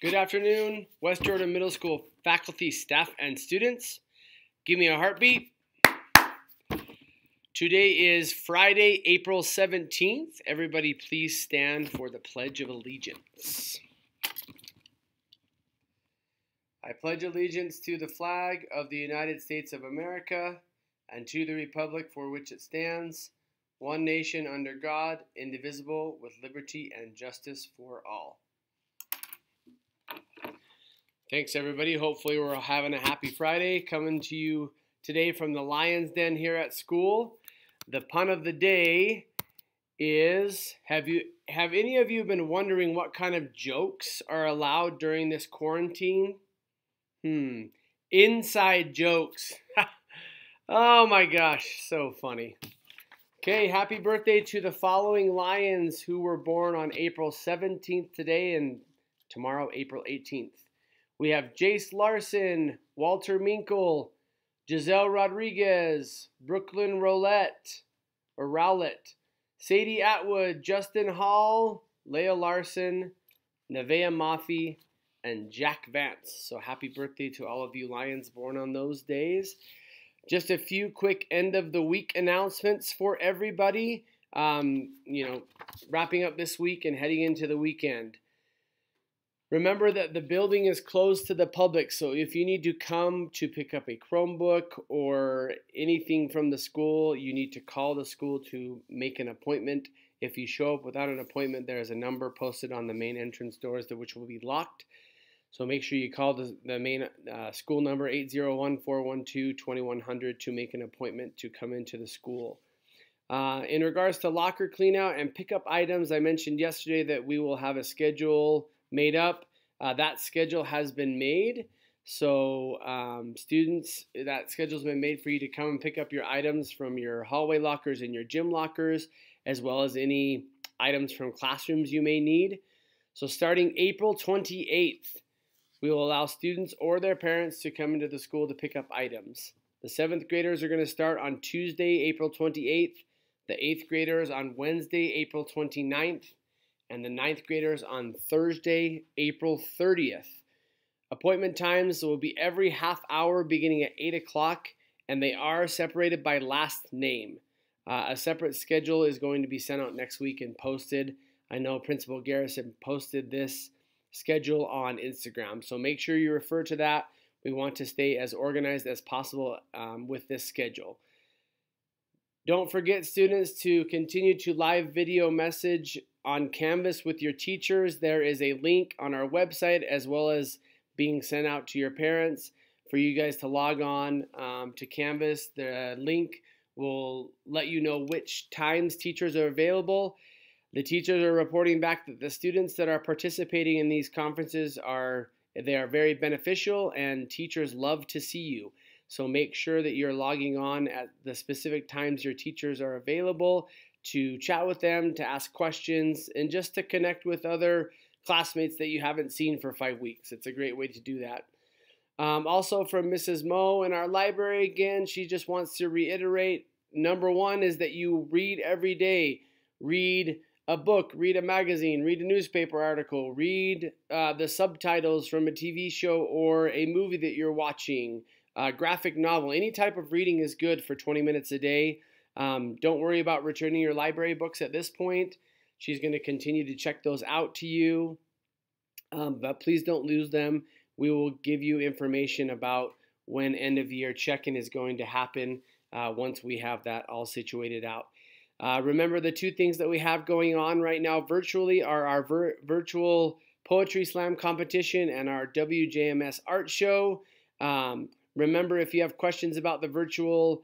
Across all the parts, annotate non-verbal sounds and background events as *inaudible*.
Good afternoon, West Jordan Middle School faculty, staff, and students. Give me a heartbeat. Today is Friday, April 17th. Everybody, please stand for the Pledge of Allegiance. I pledge allegiance to the flag of the United States of America and to the republic for which it stands, one nation under God, indivisible, with liberty and justice for all. Thanks, everybody. Hopefully, we're having a happy Friday. Coming to you today from the Lions Den here at school. The pun of the day is have you have any of you been wondering what kind of jokes are allowed during this quarantine? Hmm. Inside jokes. *laughs* oh my gosh, so funny. Okay, happy birthday to the following Lions who were born on April 17th today and tomorrow, April 18th. We have Jace Larson, Walter Minkle, Giselle Rodriguez, Brooklyn Roulette or Rowlett, Sadie Atwood, Justin Hall, Leah Larson, Nevea Mafi, and Jack Vance. So happy birthday to all of you Lions born on those days. Just a few quick end of the week announcements for everybody. Um, you know, wrapping up this week and heading into the weekend. Remember that the building is closed to the public, so if you need to come to pick up a Chromebook or anything from the school, you need to call the school to make an appointment. If you show up without an appointment, there is a number posted on the main entrance doors which will be locked. So make sure you call the, the main uh, school number 801 412 2100 to make an appointment to come into the school. Uh, in regards to locker cleanout and pickup items, I mentioned yesterday that we will have a schedule made up. Uh, that schedule has been made. So, um, students, that schedule's been made for you to come and pick up your items from your hallway lockers and your gym lockers, as well as any items from classrooms you may need. So, starting April 28th, we will allow students or their parents to come into the school to pick up items. The seventh graders are going to start on Tuesday, April 28th, the eighth graders on Wednesday, April 29th, and the ninth graders on Thursday, April 30th. Appointment times will be every half hour beginning at 8 o'clock, and they are separated by last name. Uh, a separate schedule is going to be sent out next week and posted. I know Principal Garrison posted this schedule on Instagram, so make sure you refer to that. We want to stay as organized as possible um, with this schedule. Don't forget, students, to continue to live video message on Canvas with your teachers. There is a link on our website as well as being sent out to your parents for you guys to log on um, to Canvas. The link will let you know which times teachers are available. The teachers are reporting back that the students that are participating in these conferences are they are very beneficial and teachers love to see you. So make sure that you're logging on at the specific times your teachers are available to chat with them, to ask questions, and just to connect with other classmates that you haven't seen for five weeks. It's a great way to do that. Um, also, from Mrs. Moe in our library, again, she just wants to reiterate number one is that you read every day. Read a book, read a magazine, read a newspaper article, read uh, the subtitles from a TV show or a movie that you're watching uh, graphic novel. Any type of reading is good for 20 minutes a day. Um, don't worry about returning your library books at this point. She's going to continue to check those out to you, um, but please don't lose them. We will give you information about when end of year check in is going to happen uh, once we have that all situated out. Uh, remember, the two things that we have going on right now virtually are our vir- virtual Poetry Slam competition and our WJMS art show. Um, Remember, if you have questions about the virtual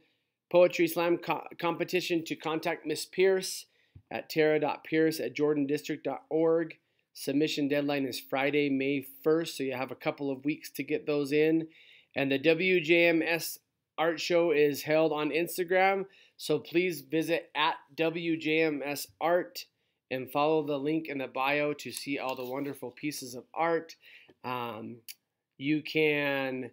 Poetry Slam co- competition, to contact Miss Pierce at tara.pierce at jordandistrict.org. Submission deadline is Friday, May 1st, so you have a couple of weeks to get those in. And the WJMS art show is held on Instagram, so please visit at WJMS Art and follow the link in the bio to see all the wonderful pieces of art. Um, you can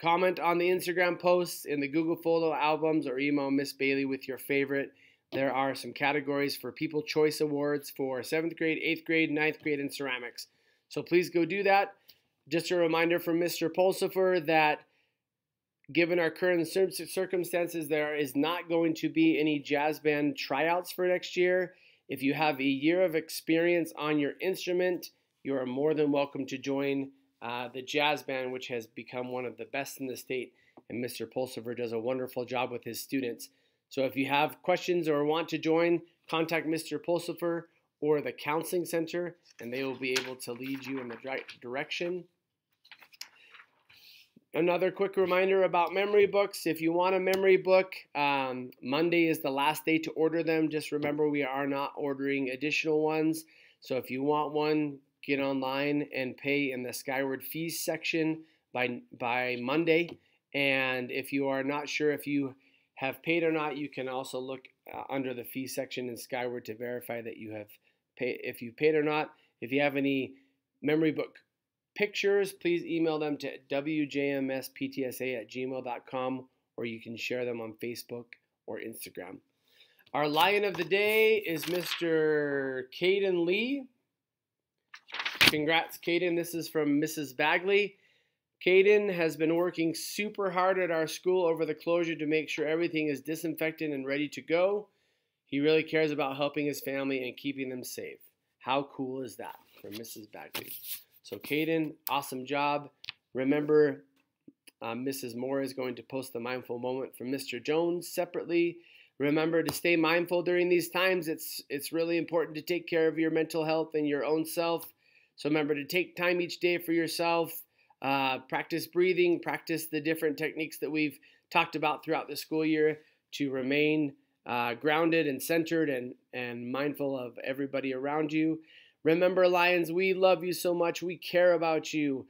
Comment on the Instagram posts in the Google Photo albums or email Miss Bailey with your favorite. There are some categories for People Choice Awards for 7th grade, 8th grade, 9th grade, and ceramics. So please go do that. Just a reminder from Mr. Pulsifer that given our current circumstances, there is not going to be any jazz band tryouts for next year. If you have a year of experience on your instrument, you are more than welcome to join uh, the jazz band, which has become one of the best in the state. And Mr. Pulsifer does a wonderful job with his students. So if you have questions or want to join, contact Mr. Pulsifer or the Counseling Center, and they will be able to lead you in the right direction. Another quick reminder about memory books. If you want a memory book, um, Monday is the last day to order them. Just remember, we are not ordering additional ones. So if you want one, get online and pay in the Skyward Fees section by, by Monday. And if you are not sure if you have paid or not, you can also look uh, under the fee section in Skyward to verify that you have paid, if you paid or not. If you have any memory book pictures, please email them to wjmsptsa at gmail.com or you can share them on Facebook or Instagram. Our lion of the day is Mr. Caden Lee. Congrats, Caden. This is from Mrs. Bagley. Caden has been working super hard at our school over the closure to make sure everything is disinfected and ready to go. He really cares about helping his family and keeping them safe. How cool is that from Mrs. Bagley? So, Caden, awesome job. Remember, uh, Mrs. Moore is going to post the mindful moment from Mr. Jones separately. Remember to stay mindful during these times. It's it's really important to take care of your mental health and your own self. So remember to take time each day for yourself. Uh, practice breathing. Practice the different techniques that we've talked about throughout the school year to remain uh, grounded and centered and and mindful of everybody around you. Remember, Lions, we love you so much. We care about you.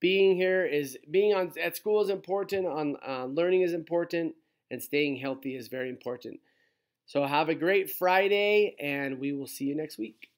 Being here is being on at school is important. On uh, learning is important, and staying healthy is very important. So have a great Friday, and we will see you next week.